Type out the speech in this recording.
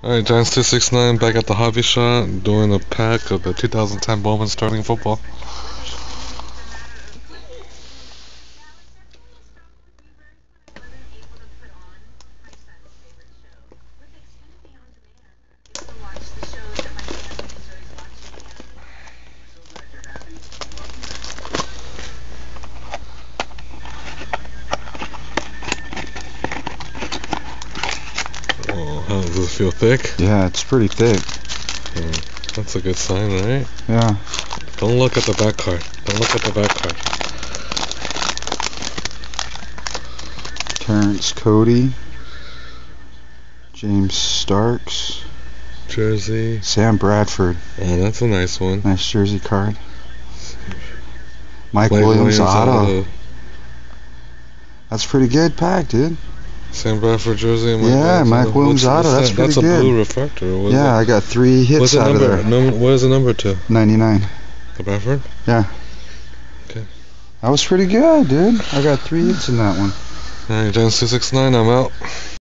Alright, Giants 269 back at the hobby shop doing a pack of the 2010 Bowman Sterling football. Oh, how does this feel thick? Yeah, it's pretty thick. Oh, that's a good sign, right? Yeah. Don't look at the back card. Don't look at the back card. Terrence Cody. James Starks. Jersey. Sam Bradford. Oh, that's a nice one. Nice jersey card. Mike, Mike Williams, auto. auto. That's pretty good pack, dude. Sam Bradford jersey. and Mike Yeah, Williams Mike. Williams What's- auto, that's that? pretty That's a blue refractor. Yeah? I got three hits What's out number? of there. Num- what is the number to? 99. The Bradford? Yeah. Okay. That was pretty good, dude. I got three hits in that one. Alright, Giants 269, I'm out.